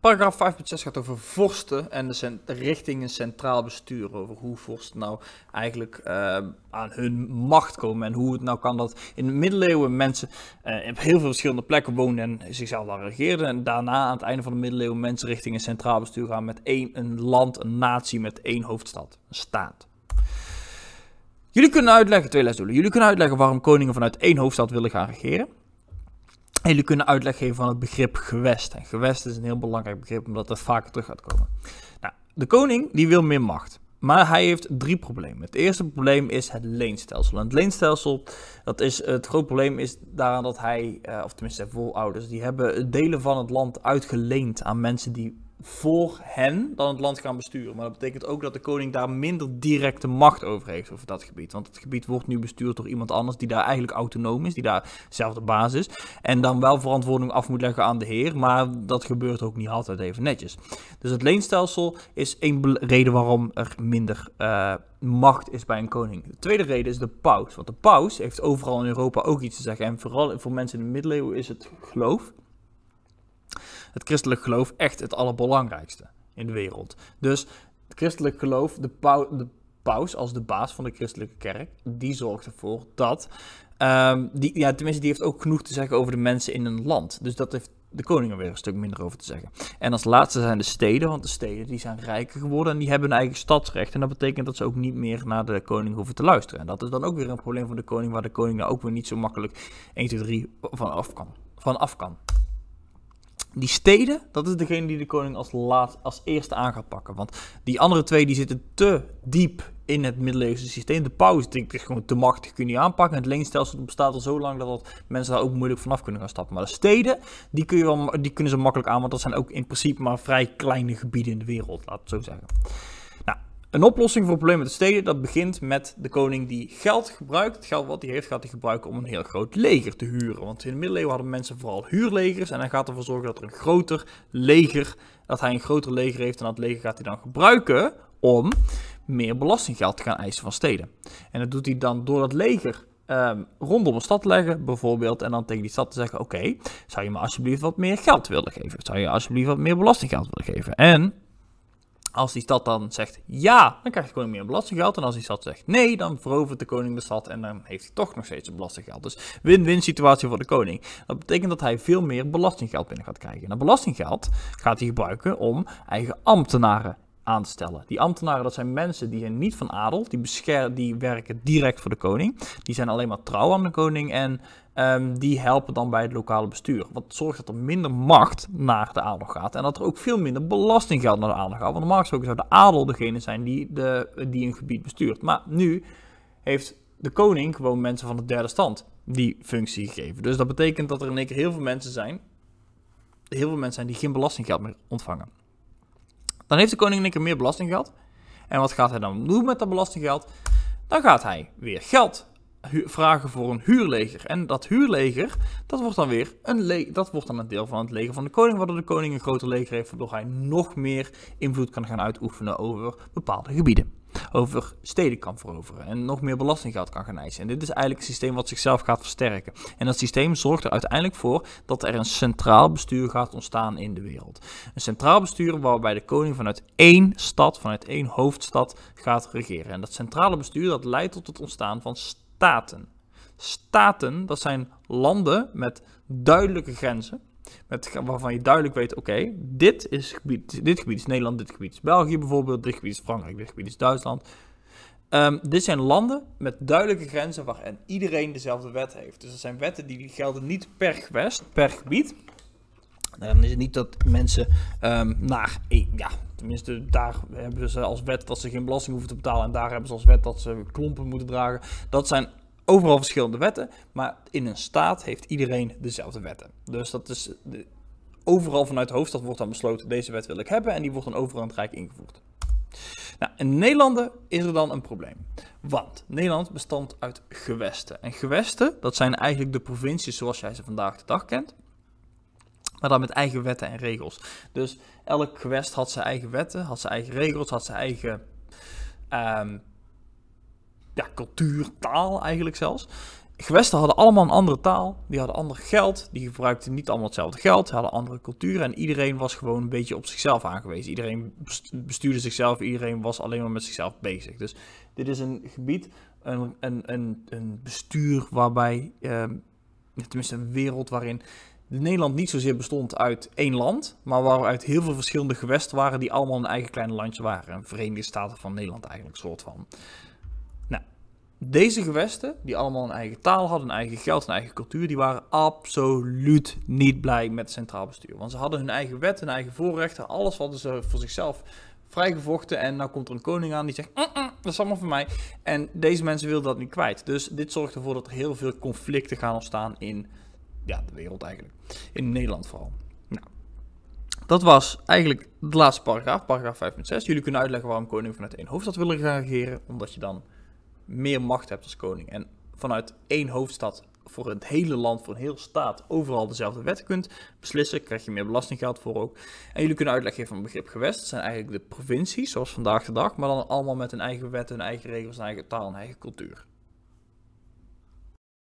Paragraaf 5.6 gaat over vorsten en de, richting een centraal bestuur. Over hoe vorsten nou eigenlijk eh, aan hun macht komen. En hoe het nou kan dat in de middeleeuwen mensen uh, op heel veel verschillende plekken woonden en zichzelf daar regeerden. En daarna aan het einde van de middeleeuwen mensen richting een centraal bestuur gaan met één een land, een natie met één hoofdstad, een staat. Jullie kunnen uitleggen, twee lesdoelen. Jullie kunnen uitleggen waarom koningen vanuit één hoofdstad willen gaan regeren. Jullie kunnen uitleg geven van het begrip gewest. En gewest is een heel belangrijk begrip, omdat dat vaker terug gaat komen. Nou, de koning die wil meer macht. Maar hij heeft drie problemen. Het eerste probleem is het leenstelsel. En het leenstelsel, dat is, het groot probleem is daaraan dat hij, eh, of tenminste zijn voorouders, die hebben delen van het land uitgeleend aan mensen die voor hen dan het land gaan besturen. Maar dat betekent ook dat de koning daar minder directe macht over heeft over dat gebied. Want het gebied wordt nu bestuurd door iemand anders die daar eigenlijk autonoom is, die daar zelf de baas is. En dan wel verantwoording af moet leggen aan de heer, maar dat gebeurt ook niet altijd even netjes. Dus het leenstelsel is één reden waarom er minder uh, macht is bij een koning. De tweede reden is de paus. Want de paus heeft overal in Europa ook iets te zeggen. En vooral voor mensen in de middeleeuwen is het geloof het christelijk geloof echt het allerbelangrijkste in de wereld. Dus het christelijk geloof, de, de paus als de baas van de christelijke kerk, die zorgt ervoor dat. Um, die, ja, tenminste, die heeft ook genoeg te zeggen over de mensen in een land. Dus dat heeft de koning er weer een stuk minder over te zeggen. En als laatste zijn de steden, want de steden die zijn rijker geworden en die hebben een eigen stadsrecht. En dat betekent dat ze ook niet meer naar de koning hoeven te luisteren. En dat is dan ook weer een probleem voor de koning, waar de koning ook weer niet zo makkelijk 1, 2, 3 van af kan. Van af kan. Die steden, dat is degene die de koning als, laat, als eerste aan gaat pakken. Want die andere twee die zitten te diep in het middeleeuwse systeem. De paus ik gewoon te machtig, kun je niet aanpakken. Het leenstelsel bestaat al zo lang dat, mensen daar ook moeilijk vanaf kunnen gaan stappen. Maar de steden, die, kun je wel, die kunnen ze makkelijk aan, want dat zijn ook in principe maar vrij kleine gebieden in de wereld, laat het zo zeggen. Een oplossing voor problemen met de steden, dat begint met de koning die geld gebruikt. Het geld wat hij heeft, gaat hij gebruiken om een heel groot leger te huren. Want in de middeleeuwen hadden mensen vooral huurlegers. En hij gaat ervoor zorgen dat er een groter leger, dat hij een groter leger heeft. En dat leger gaat hij dan gebruiken om meer belastinggeld te gaan eisen van steden. En dat doet hij dan door dat leger um, rondom een stad te leggen, bijvoorbeeld. En dan tegen die stad te zeggen: Oké, zou je me alsjeblieft wat meer geld willen geven? Zou je alsjeblieft wat meer belastinggeld willen geven? En als die stad dan zegt ja, dan krijgt de koning meer belastinggeld. En als die stad zegt nee, dan verovert de koning de stad en dan heeft hij toch nog steeds een belastinggeld. Dus win-win situatie voor de koning. Dat betekent dat hij veel meer belastinggeld binnen gaat krijgen. En dat belastinggeld gaat hij gebruiken om eigen ambtenaren aan te stellen. Die ambtenaren, dat zijn mensen die zijn niet van adel, die, die werken direct voor de koning. Die zijn alleen maar trouw aan de koning en Ehm, die helpen dan bij het lokale bestuur. Wat zorgt dat er minder macht naar de adel gaat. En dat er ook veel minder belastinggeld naar de adel gaat. Want normaal gesproken zou de adel degene zijn die, de, die een gebied bestuurt. Maar nu heeft de koning gewoon mensen van de derde stand die functie gegeven. Dus dat betekent dat er in één keer heel veel mensen zijn. Heel veel mensen zijn die geen belastinggeld meer ontvangen. Dan heeft de koning in één keer meer belastinggeld. En wat gaat hij dan doen met dat belastinggeld? Dan gaat hij weer geld vragen voor een huurleger. En dat huurleger, dat wordt dan weer een, dat wordt dan een deel van het leger van de koning, waardoor de koning een groter leger heeft, waardoor hij nog meer invloed kan gaan uitoefenen over bepaalde gebieden. Over steden kan veroveren en nog meer belastinggeld kan gaan eisen. En dit is eigenlijk een systeem wat zichzelf gaat versterken. En dat systeem zorgt er uiteindelijk voor dat er een centraal bestuur gaat ontstaan in de wereld. Een centraal bestuur waarbij de koning vanuit één stad, vanuit één hoofdstad gaat regeren. En dat centrale bestuur dat leidt tot het ontstaan van staten. Staten, dat zijn landen met duidelijke grenzen. Met, waarvan je duidelijk weet, oké, dit is gebied, dit gebied is Nederland, dit gebied is België bijvoorbeeld, dit gebied is Frankrijk, dit gebied is Duitsland. Um, dit zijn landen met duidelijke grenzen waarin iedereen dezelfde wet heeft. Dus er zijn wetten die gelden niet per gewest, per gebied. Dan is het niet dat mensen um, naar, ja, tenminste daar hebben ze als wet dat ze geen belasting hoeven te betalen en daar hebben ze als wet dat ze klompen moeten dragen. Dat zijn overal verschillende wetten, maar in een staat heeft iedereen dezelfde wetten. Dus dat is de, overal vanuit de hoofdstad wordt dan besloten deze wet wil ik hebben en die wordt dan overal in het Rijk ingevoerd. Nou, in Nederland is er dan een probleem. Want Nederland bestond uit gewesten. En gewesten, dat zijn eigenlijk de provincies zoals jij ze vandaag de dag kent. Maar dan met eigen wetten en regels. Dus elk gewest had zijn eigen wetten, had zijn eigen regels, had zijn eigen um, ja, cultuur, taal eigenlijk zelfs. gewesten hadden allemaal een andere taal, die hadden ander geld, die gebruikten niet allemaal hetzelfde geld, hadden andere culturen en iedereen was gewoon een beetje op zichzelf aangewezen. Iedereen bestuurde zichzelf, iedereen was alleen maar met zichzelf bezig. Dus dit is een gebied, een, een, een, een bestuur waarbij, uh, tenminste een wereld waarin Nederland niet zozeer bestond uit één land, maar waaruit heel veel verschillende gewesten waren die allemaal een eigen kleine landje waren. Een Verenigde Staten van Nederland eigenlijk, soort van. Deze gewesten, die allemaal een eigen taal hadden, een eigen geld, een eigen cultuur, die waren absoluut niet blij met het centraal bestuur. Want ze hadden hun eigen wet, hun eigen voorrechten, alles hadden ze voor zichzelf vrijgevochten. En nou komt er een koning aan die zegt, mm, mm, dat is allemaal voor mij. En deze mensen wilden dat niet kwijt. Dus dit zorgt ervoor dat er heel veel conflicten gaan ontstaan in ja, de wereld eigenlijk. In Nederland vooral. Nou, dat was eigenlijk de laatste paragraaf, paragraaf 5.6. Jullie kunnen uitleggen waarom koning vanuit één hoofdstad willen gaan regeren. Omdat je dan meer macht hebt als koning. En vanuit één hoofdstad voor het hele land, voor een heel staat, overal dezelfde wetten kunt beslissen. Krijg je meer belastinggeld voor ook. En jullie kunnen uitleg geven van begrip gewest. Dat zijn eigenlijk de provincies, zoals vandaag de dag. Maar dan allemaal met een eigen wet, een eigen regels, een eigen taal, een eigen cultuur.